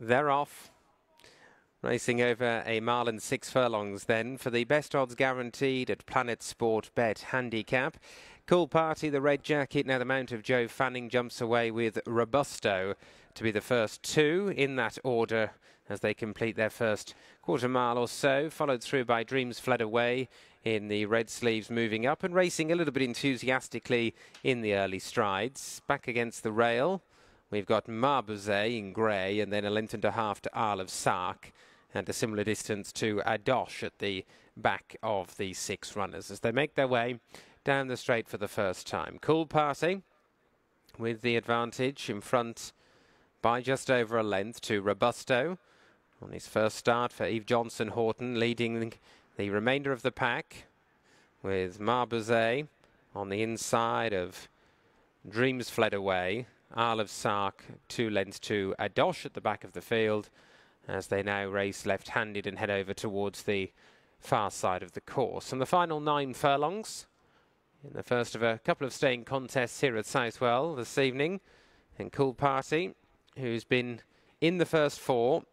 They're off. Racing over a mile and six furlongs then for the best odds guaranteed at Planet Sport Bet Handicap. Cool Party, the red jacket. Now the mount of Joe Fanning jumps away with Robusto to be the first two in that order as they complete their first quarter mile or so, followed through by Dreams Fled Away in the red sleeves moving up and racing a little bit enthusiastically in the early strides. Back against the rail. We've got Marbuzet in grey and then a length and a half to Isle of Sark and a similar distance to Adosh at the back of the six runners as they make their way down the straight for the first time. Cool Party with the advantage in front by just over a length to Robusto on his first start for Eve Johnson Houghton leading the remainder of the pack with Marbuzet on the inside of Dreams Fled Away Isle of Sark two lengths to Adosh at the back of the field as they now race left-handed and head over towards the far side of the course. And the final nine furlongs in the first of a couple of staying contests here at Southwell this evening. And Cool Party, who's been in the first four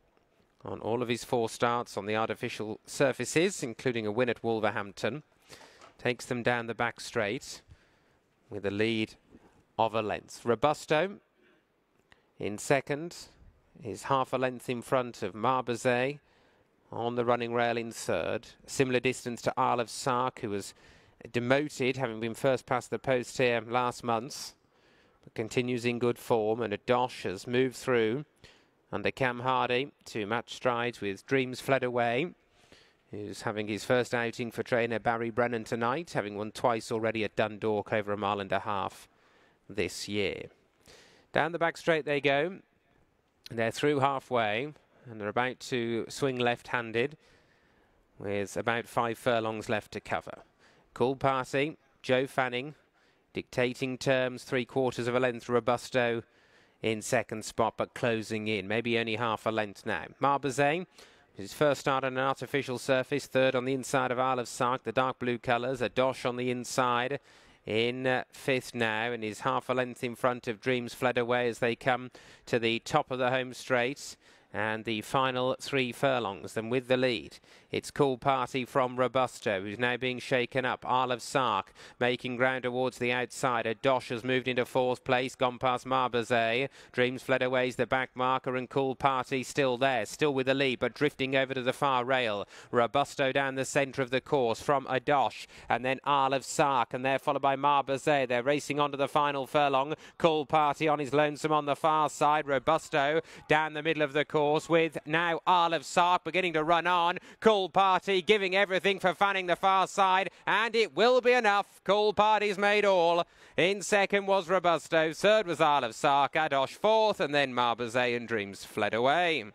on all of his four starts on the artificial surfaces, including a win at Wolverhampton, takes them down the back straight with a lead of a length. Robusto in second is half a length in front of Marbuzet on the running rail in third. Similar distance to Isle of Sark, who was demoted, having been first past the post here last month, but continues in good form. And Adosh has moved through under Cam Hardy to match strides with Dreams Fled Away, who's having his first outing for trainer Barry Brennan tonight, having won twice already at Dundalk over a mile and a half this year. Down the back straight they go. They're through halfway and they're about to swing left-handed with about five furlongs left to cover. Cool Party, Joe Fanning, dictating terms, three quarters of a length, Robusto in second spot, but closing in, maybe only half a length now. Marbuzet, his first start on an artificial surface, third on the inside of Isle of Sark, the dark blue colours, Adosh on the inside, in fifth now and is half a length in front of Dreams Fled Away as they come to the top of the home straight and the final three furlongs. Then with the lead, it's Cool Party from Robusto, who's now being shaken up. Isle of Sark making ground towards the outsider Dosh has moved into fourth place, gone past Marbuzet. Dreams Fled away Away's the back marker, and Cool Party still there, still with the lead, but drifting over to the far rail. Robusto down the centre of the course from Adosh, and then Isle of Sark, and they're followed by Marbuzet. They're racing on to the final furlong. Cool Party on his lonesome on the far side. Robusto down the middle of the course course, with now Isle of Sark beginning to run on. Cool Party giving everything for fanning the far side, and it will be enough. Cool Party's made all. In second was Robusto, third was Isle of Sark, Adosh fourth, and then Marbuzet and Dreams fled away.